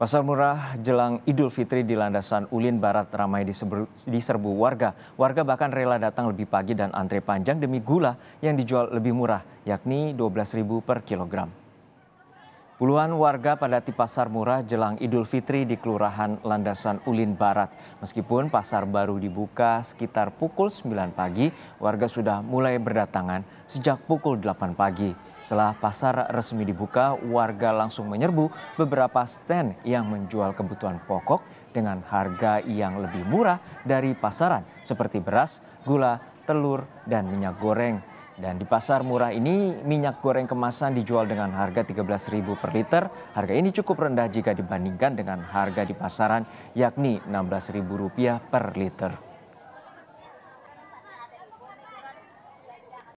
Pasar murah jelang Idul Fitri di landasan Ulin Barat ramai diserbu warga. Warga bahkan rela datang lebih pagi dan antre panjang demi gula yang dijual lebih murah, yakni Rp12.000 per kilogram. Puluhan warga pada di pasar murah jelang Idul Fitri di Kelurahan Landasan Ulin Barat. Meskipun pasar baru dibuka sekitar pukul 9 pagi, warga sudah mulai berdatangan sejak pukul 8 pagi. Setelah pasar resmi dibuka, warga langsung menyerbu beberapa stand yang menjual kebutuhan pokok dengan harga yang lebih murah dari pasaran seperti beras, gula, telur, dan minyak goreng. Dan di pasar murah ini minyak goreng kemasan dijual dengan harga Rp13.000 per liter. Harga ini cukup rendah jika dibandingkan dengan harga di pasaran yakni Rp16.000 per liter.